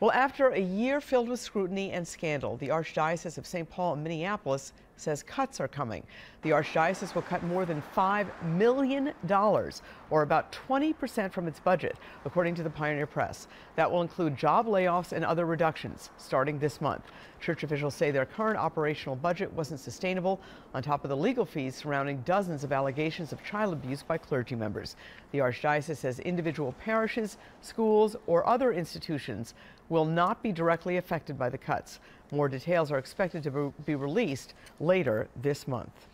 Well, after a year filled with scrutiny and scandal, the Archdiocese of St. Paul and Minneapolis says cuts are coming. The Archdiocese will cut more than $5 million, or about 20% from its budget, according to the Pioneer Press. That will include job layoffs and other reductions starting this month. Church officials say their current operational budget wasn't sustainable, on top of the legal fees surrounding dozens of allegations of child abuse by clergy members. The Archdiocese says individual parishes, schools, or other institutions will not be directly affected by the cuts. More details are expected to be released later this month.